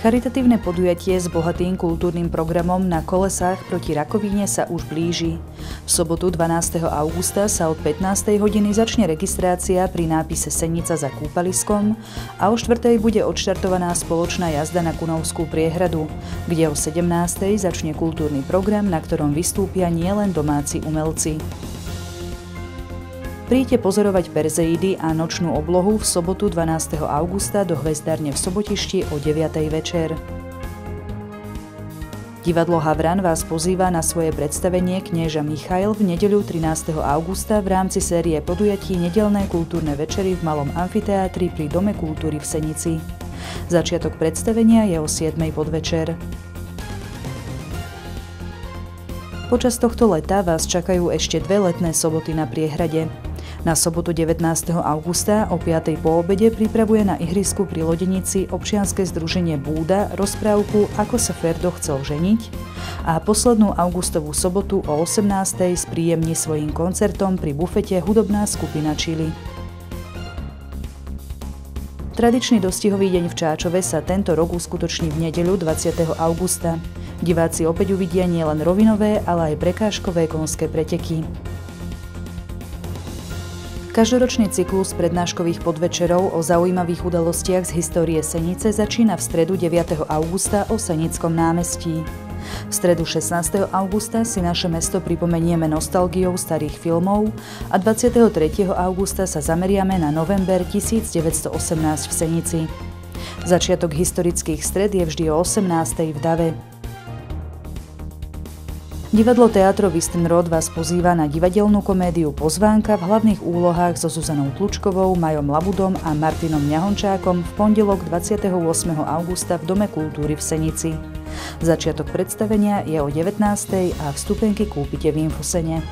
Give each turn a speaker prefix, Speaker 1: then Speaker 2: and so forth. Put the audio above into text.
Speaker 1: Charitatívne podujatie s bohatým kultúrnym programom na kolesách proti rakovine sa už blíži. V sobotu 12. augusta sa od 15. hodiny začne registrácia pri nápise Senica za kúpaliskom a o 4. bude odštartovaná spoločná jazda na Kunovskú priehradu, kde o 17. začne kultúrny program, na ktorom vystúpia nielen domáci umelci. Príďte pozorovať Perzeidy a nočnú oblohu v sobotu 12. augusta do Hvezdárne v Sobotišti o 9. večer. Divadlo Havran vás pozýva na svoje predstavenie Knieža Michail v nedeľu 13. augusta v rámci série podujatí Nedelné kultúrne večery v Malom amfiteátri pri Dome kultúry v Senici. Začiatok predstavenia je o 7. podvečer. Počas tohto leta vás čakajú ešte dve letné soboty na priehrade. Na sobotu 19. augusta o 5. po obede pripravuje na ihrisku pri Lodenici občianske združenie Búda rozprávku Ako sa Ferdo chcel ženiť a poslednú augustovú sobotu o 18. spríjemní svojim koncertom pri bufete hudobná skupina Čili. Tradičný dostihový deň v Čáčove sa tento rok uskutoční v nedeľu 20. augusta. Diváci opäť uvidia nielen rovinové, ale aj prekážkové konské preteky. Každoročný cyklus prednáškových podvečerov o zaujímavých udalostiach z histórie Senice začína v stredu 9. augusta o Senickom námestí. V stredu 16. augusta si naše mesto pripomenieme nostalgiou starých filmov a 23. augusta sa zameriame na november 1918 v Senici. Začiatok historických stred je vždy o 18. v Dave. Divadlo Teatro Vistenrod vás pozýva na divadelnú komédiu Pozvánka v hlavných úlohách so Zuzanou Tlučkovou, Majom Labudom a Martinom Ňahončákom v pondelok 28. augusta v Dome kultúry v Senici. Začiatok predstavenia je o 19. a vstupenky kúpite v Infosene.